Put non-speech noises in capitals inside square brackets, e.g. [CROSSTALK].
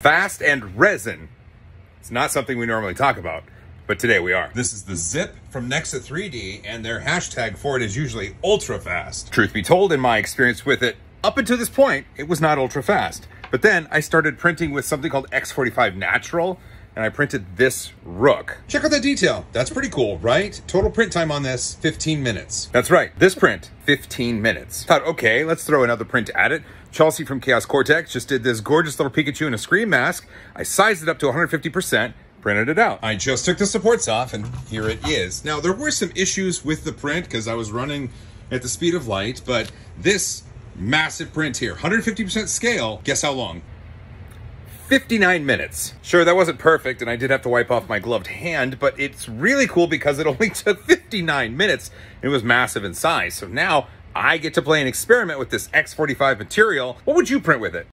Fast and resin. It's not something we normally talk about, but today we are. This is the XiP from Nexa 3D, and their hashtag for it is usually ultra fast. Truth be told, in my experience with it, up until this point, it was not ultra fast. But then I started printing with something called X45 Natural, and I printed this Rook. Check out that detail. That's pretty cool, right? Total print time on this, 15 minutes. That's right. This print, 15 minutes. Thought, okay, let's throw another print at it. Chelsea from Chaos Cortex just did this gorgeous little Pikachu in a Scream mask. I sized it up to 150%, printed it out. I just took the supports off, and here it is. Now, there were some issues with the print because I was running at the speed of light, but this massive print here, 150% scale, guess how long? 59 minutes. Sure, that wasn't perfect, and I did have to wipe off my gloved hand, but it's really cool because it [LAUGHS] only took 59 minutes. It was massive in size. So now I get to play an experiment with this X45 material. What would you print with it?